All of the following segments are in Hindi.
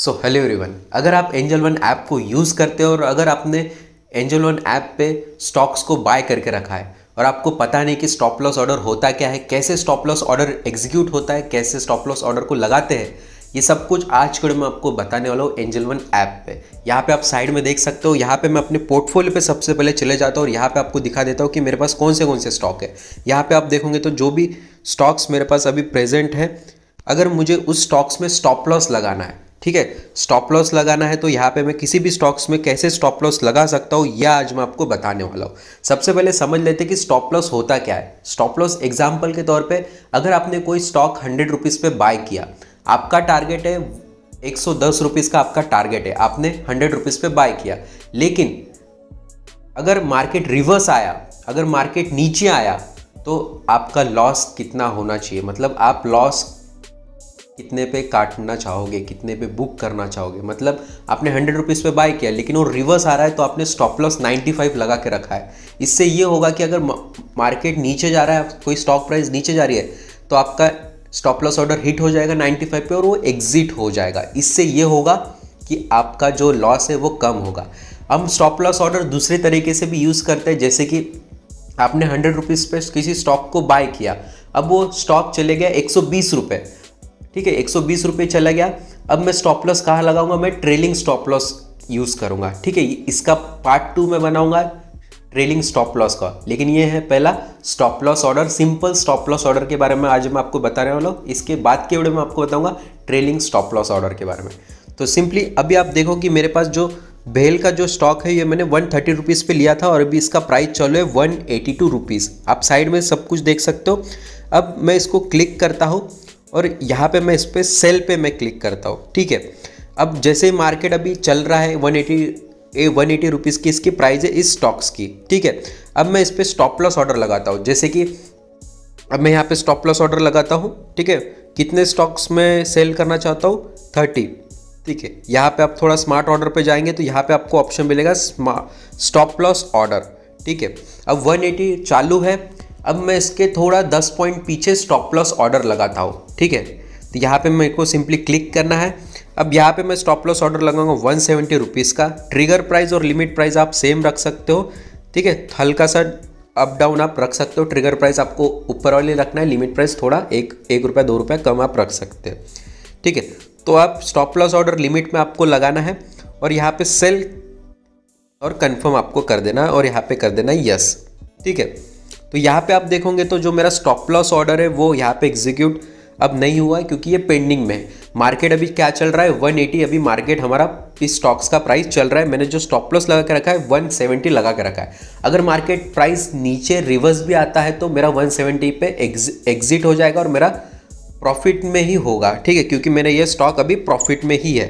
सो हेलो एवरीवन अगर आप एंजल वन ऐप को यूज़ करते हो और अगर आपने एंजल वन ऐप पे स्टॉक्स को बाय करके रखा है और आपको पता नहीं कि स्टॉप लॉस ऑर्डर होता क्या है, कैसे स्टॉप लॉस ऑर्डर एग्जीक्यूट होता है, कैसे स्टॉप लॉस ऑर्डर को लगाते हैं, ये सब कुछ आज के मैं आपको बताने वाला हूँ एंजल वन ऐप पे। यहाँ पे आप साइड में देख सकते हो, यहाँ पे मैं अपने पोर्टफोलियो पे सबसे पहले चले जाता हूँ और यहाँ पे आपको दिखा देता हूँ कि मेरे पास कौन से कौन से स्टॉक है। यहाँ पे आप देखोगे तो जो भी स्टॉक्स मेरे पास अभी प्रेजेंट है, अगर मुझे उस स्टॉक्स में स्टॉप लॉस लगाना है ठीक है? स्टॉप लॉस लगाना है तो यहाँ पे मैं किसी भी स्टॉक्स में कैसे स्टॉप लॉस लगा सकता हूँ, यह आज मैं आपको बताने वाला हूँ। सबसे पहले समझ लेते कि स्टॉप लॉस होता क्या है। स्टॉप लॉस एग्ज़ाम्पल के तौर पे अगर आपने कोई स्टॉक हंड्रेड रुपीज़ पे बाय किया, आपका टारगेट है एक सौ का आपका टारगेट है, आपने हंड्रेड रुपीज़ पे बाय किया। लेकिन अगर मार्केट रिवर्स आया, अगर मार्केट नीचे आया तो आपका लॉस कितना होना चाहिए? मतलब आप लॉस कितने पे काटना चाहोगे, कितने पे बुक करना चाहोगे? मतलब आपने हंड्रेड रुपीज़ पे बाय किया, लेकिन वो रिवर्स आ रहा है तो आपने स्टॉप लॉस नाइन्टी फाइव लगा के रखा है। इससे ये होगा कि अगर मार्केट नीचे जा रहा है, कोई स्टॉक प्राइस नीचे जा रही है तो आपका स्टॉप लॉस ऑर्डर हिट हो जाएगा 95 पे और वो एग्जिट हो जाएगा। इससे ये होगा कि आपका जो लॉस है वो कम होगा। हम स्टॉप लॉस ऑर्डर दूसरे तरीके से भी यूज़ करते हैं, जैसे कि आपने हंड्रेड रुपीज़ पे किसी स्टॉक को बाय किया, अब वो स्टॉक चले गया एक सौ बीस रुपये ठीक है, एक सौ चला गया। अब मैं स्टॉप लॉस कहाँ लगाऊँगा? मैं ट्रेलिंग स्टॉप लॉस यूज़ करूँगा। ठीक है, इसका पार्ट टू में बनाऊँगा ट्रेलिंग स्टॉप लॉस का। लेकिन ये है पहला stop loss order simple stop loss order के बारे में आज मैं आपको बता रहे हूँ। इसके बाद के वीडियो में आपको बताऊँगा ट्रेलिंग स्टॉप लॉस ऑर्डर के बारे में। तो सिंपली अभी आप देखो कि मेरे पास जो भेल का जो स्टॉक है, ये मैंने वन थर्टी रुपीज़ पर लिया था और अभी इसका प्राइस चलो है वन एटी टू रुपीज़ आप साइड में सब कुछ देख सकते हो। अब मैं इसको क्लिक करता हूँ। और यहाँ पे मैं इस पर सेल पे मैं क्लिक करता हूँ, ठीक है? अब जैसे मार्केट अभी चल रहा है one eighty a one eighty rupees की, इसकी प्राइस है इस स्टॉक्स की, ठीक है? अब मैं इस पर स्टॉप लॉस ऑर्डर लगाता हूँ, जैसे कि अब मैं यहाँ पे स्टॉप लॉस ऑर्डर लगाता हूँ, ठीक है? कितने स्टॉक्स में सेल करना चाहता हूँ? थर्टी ठीक है? यहाँ पे आप थोड़ा स्मार्ट ऑर्डर पे जाएँगे तो यहाँ पे आपको ऑप्शन मिलेगा स्टॉप लॉस ऑर्डर ठीक है? अब 180 चालू है, अब मैं इसके थोड़ा 10 पॉइंट पीछे स्टॉप लॉस ऑर्डर लगाता हूँ। ठीक है? तो यहाँ पे मेरे को सिंपली क्लिक करना है। अब यहाँ पे मैं स्टॉप लॉस ऑर्डर लगाऊँगा वन सेवेंटी रुपीज़ का। ट्रिगर प्राइस और लिमिट प्राइस आप सेम रख सकते हो। ठीक है? हल्का सा अप डाउन आप रख सकते हो। ट्रिगर प्राइस आपको ऊपर वाले रखना है। लिमिट प्राइस थोड़ा एक एक रुपया, दो रुपया कम आप रख सकते हो। ठीक है? तो आप स्टॉप लॉस ऑर्डर लिमिट में आपको लगाना है और यहाँ पे सेल और कंफर्म आपको कर देना है और यहाँ पे कर देना है यस ठीक है? तो यहाँ पे आप देखोगे तो जो मेरा स्टॉप लॉस ऑर्डर है वो यहाँ पे एग्जीक्यूट अब नहीं हुआ है क्योंकि ये पेंडिंग में है। मार्केट अभी क्या चल रहा है? 180 अभी मार्केट हमारा इस स्टॉक्स का प्राइस चल रहा है। मैंने जो स्टॉप लॉस लगा के रखा है 170 लगा के रखा है। अगर मार्केट प्राइस नीचे रिवर्स भी आता है तो मेरा 170 पे एग्जिट हो जाएगा और मेरा प्रॉफिट में ही होगा। ठीक है? क्योंकि मेरा ये स्टॉक अभी प्रॉफिट में ही है।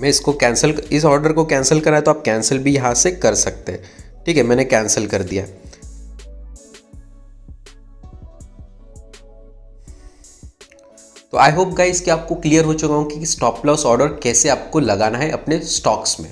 मैं इसको कैंसिल इस ऑर्डर को कैंसिल करा है तो आप कैंसिल भी यहाँ से कर सकते हैं। ठीक है? मैंने कैंसिल कर दिया। तो आई होप गाइस कि आपको क्लियर हो चुका हूँ कि स्टॉप लॉस ऑर्डर कैसे आपको लगाना है अपने स्टॉक्स में।